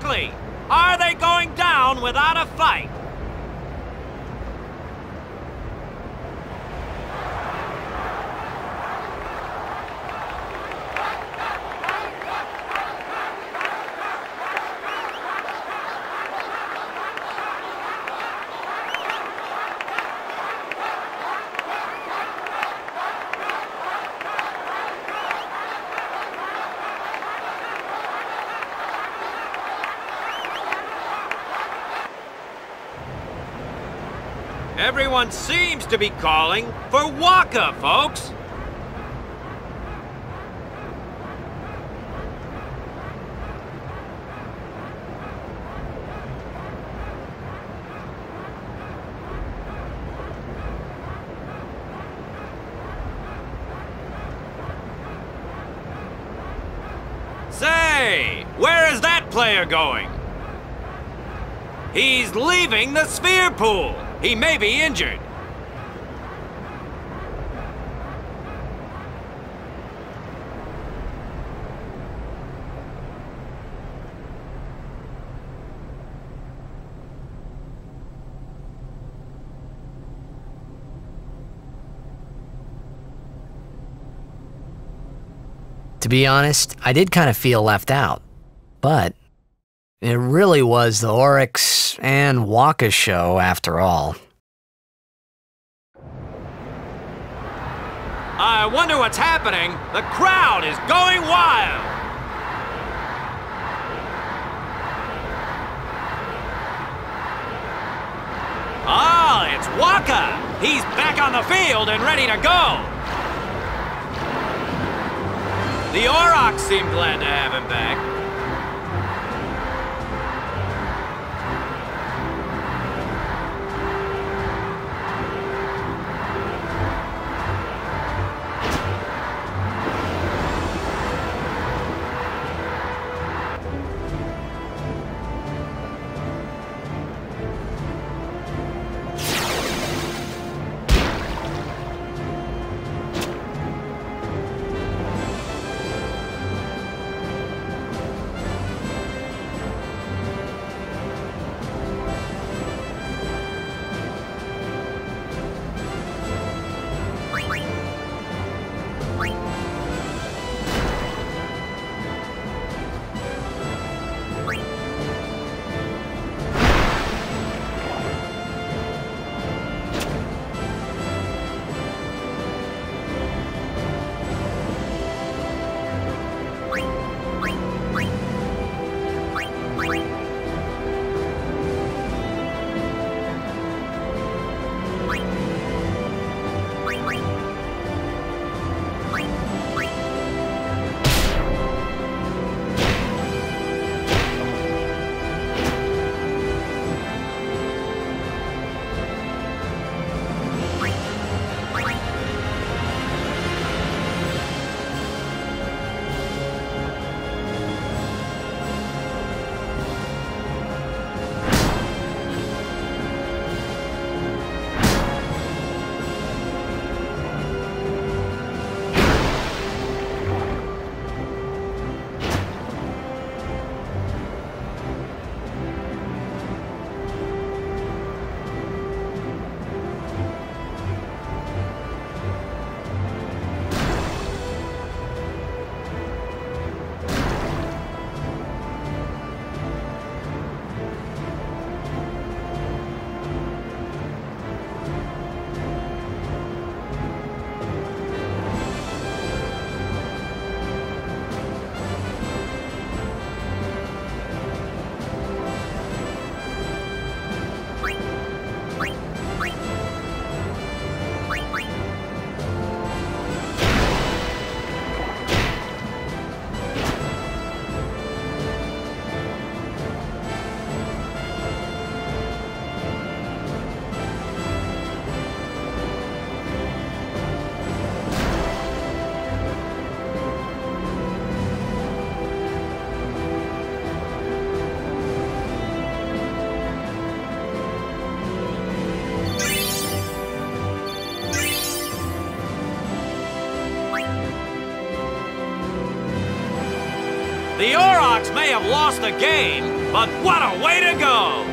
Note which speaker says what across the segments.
Speaker 1: quickly! Are they going down without a fight? Everyone seems to be calling for Wakka, folks! Say, where is that player going? He's leaving the sphere pool! He may be injured.
Speaker 2: To be honest, I did kind of feel left out. But it really was the Aurochs and Wakka show after all.
Speaker 1: I wonder what's happening. The crowd is going wild. Ah, it's Wakka. He's back on the field and ready to go. The Aurochs seem glad to have him back. May have lost the game, but what a way to go!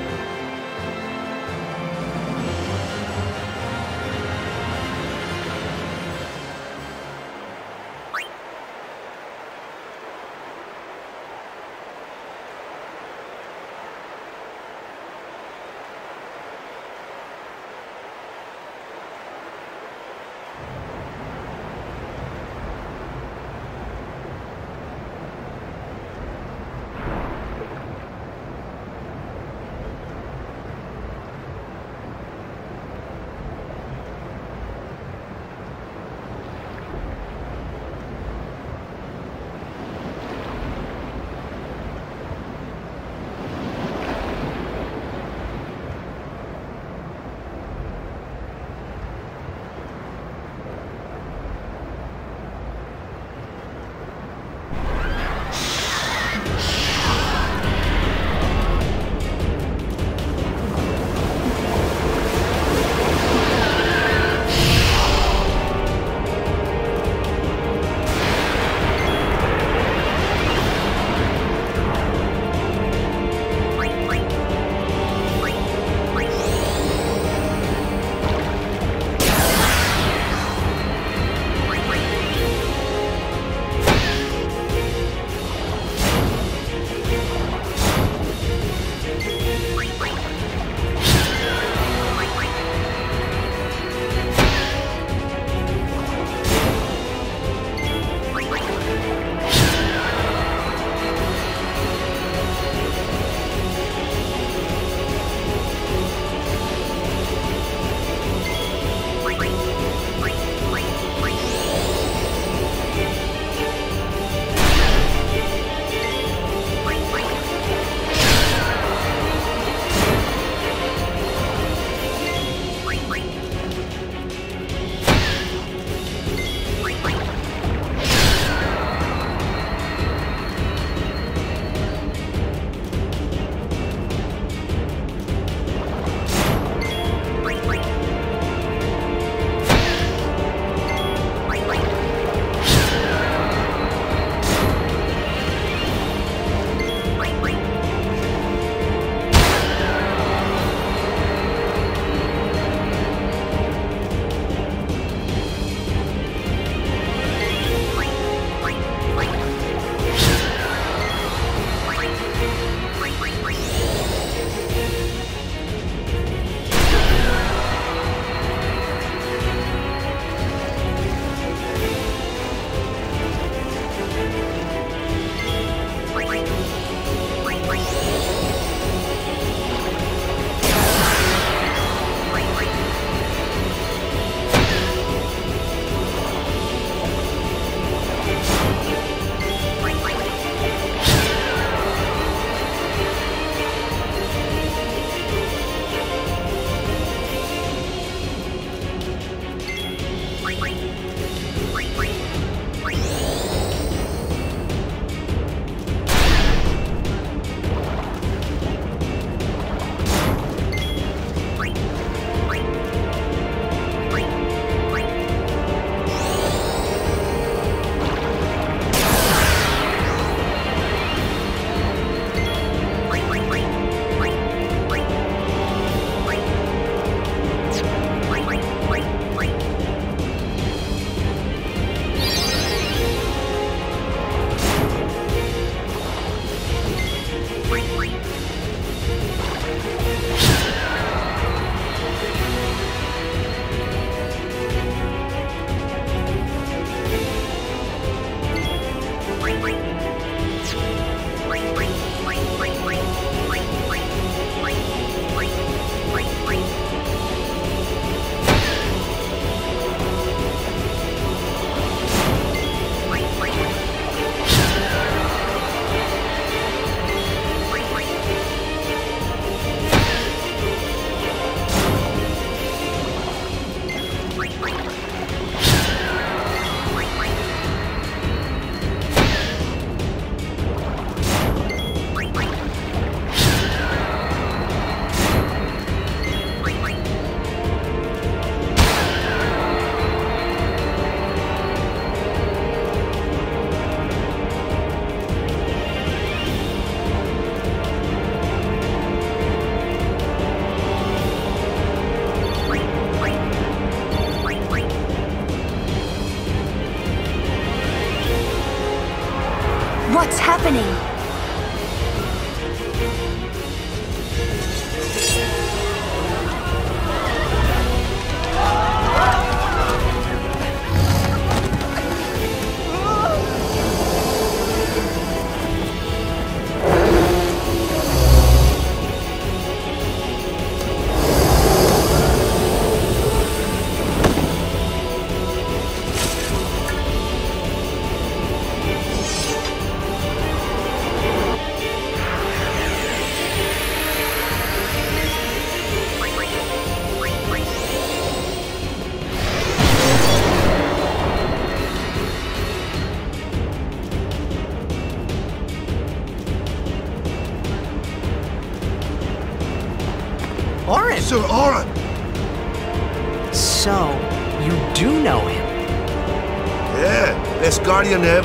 Speaker 2: Guardian